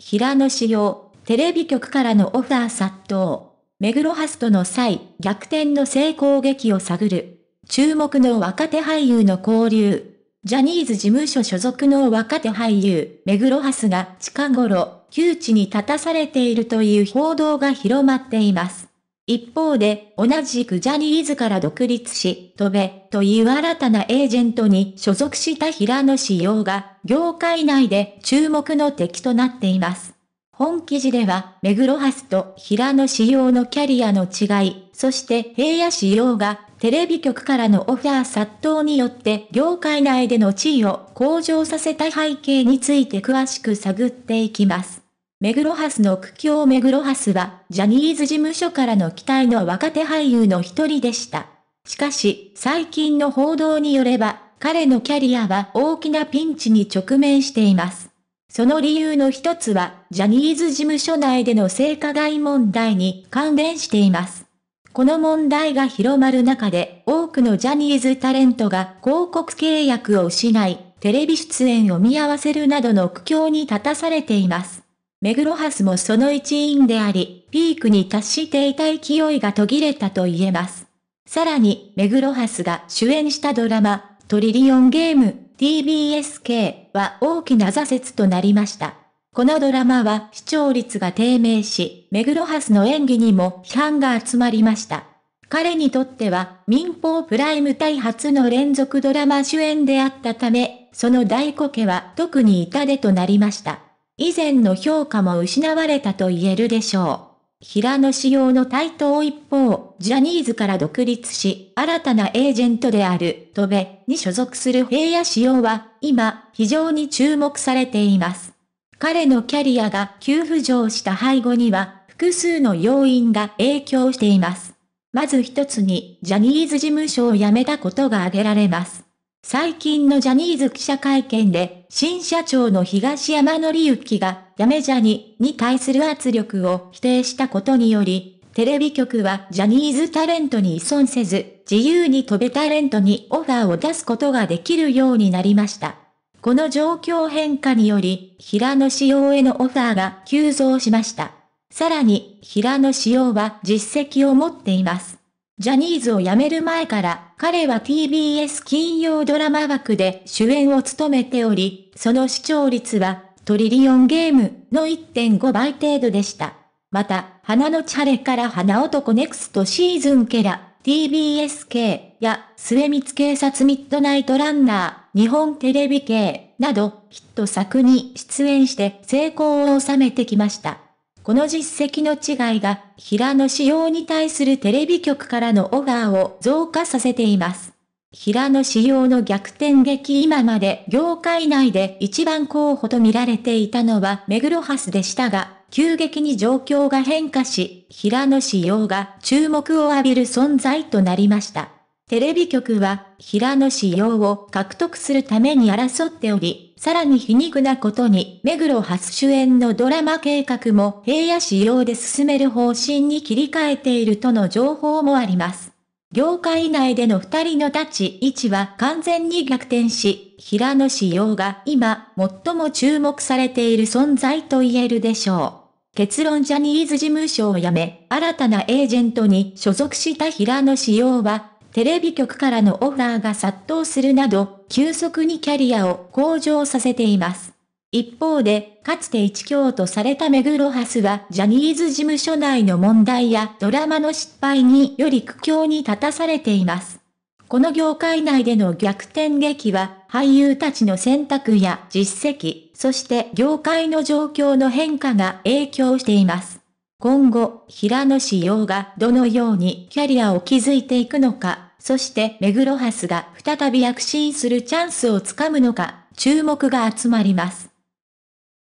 平野志陽、テレビ局からのオファー殺到。目黒ハストの際、逆転の成功劇を探る。注目の若手俳優の交流。ジャニーズ事務所所属の若手俳優、目黒ハスが近頃、窮地に立たされているという報道が広まっています。一方で、同じくジャニーズから独立し、飛べ、という新たなエージェントに所属した平野志陽が、業界内で注目の敵となっています。本記事では、目黒ハスと平野志陽のキャリアの違い、そして平野志陽がテレビ局からのオファー殺到によって業界内での地位を向上させた背景について詳しく探っていきます。目黒ハスの苦境目黒ハスは、ジャニーズ事務所からの期待の若手俳優の一人でした。しかし、最近の報道によれば、彼のキャリアは大きなピンチに直面しています。その理由の一つは、ジャニーズ事務所内での性加害問題に関連しています。この問題が広まる中で、多くのジャニーズタレントが広告契約を失い、テレビ出演を見合わせるなどの苦境に立たされています。目黒ハスもその一員であり、ピークに達していた勢いが途切れたと言えます。さらに、目黒ハスが主演したドラマ、トリリオンゲーム、TBSK は大きな挫折となりました。このドラマは視聴率が低迷し、目黒ハスの演技にも批判が集まりました。彼にとっては民放プライム対初の連続ドラマ主演であったため、その大こけは特に痛手となりました。以前の評価も失われたと言えるでしょう。平野仕様の台頭一方、ジャニーズから独立し、新たなエージェントである、戸部に所属する平野仕様は、今、非常に注目されています。彼のキャリアが急浮上した背後には、複数の要因が影響しています。まず一つに、ジャニーズ事務所を辞めたことが挙げられます。最近のジャニーズ記者会見で、新社長の東山紀之が、辞めジャニに対する圧力を否定したことにより、テレビ局はジャニーズタレントに依存せず、自由に飛べタレントにオファーを出すことができるようになりました。この状況変化により、平野仕様へのオファーが急増しました。さらに、平野仕様は実績を持っています。ジャニーズを辞める前から、彼は TBS 金曜ドラマ枠で主演を務めており、その視聴率は、トリリオンゲームの1.5倍程度でした。また、花のチャレから花男ネクストシーズンケラ、TBSK や末光警察ミッドナイトランナー、日本テレビ系などヒット作に出演して成功を収めてきました。この実績の違いが、平野仕様に対するテレビ局からのオファーを増加させています。平野仕様の逆転劇今まで業界内で一番候補と見られていたのは目黒ハスでしたが、急激に状況が変化し、平野仕様が注目を浴びる存在となりました。テレビ局は、平野仕様を獲得するために争っており、さらに皮肉なことに、目黒初主演のドラマ計画も平野仕様で進める方針に切り替えているとの情報もあります。業界内での二人の立ち位置は完全に逆転し、平野仕様が今、最も注目されている存在と言えるでしょう。結論ジャニーズ事務所を辞め、新たなエージェントに所属した平野仕様は、テレビ局からのオファーが殺到するなど、急速にキャリアを向上させています。一方で、かつて一強とされた目黒ハスはジャニーズ事務所内の問題やドラマの失敗により苦境に立たされています。この業界内での逆転劇は俳優たちの選択や実績、そして業界の状況の変化が影響しています。今後、平野志陽がどのようにキャリアを築いていくのか、そして目黒ハスが再び躍進するチャンスをつかむのか、注目が集まります。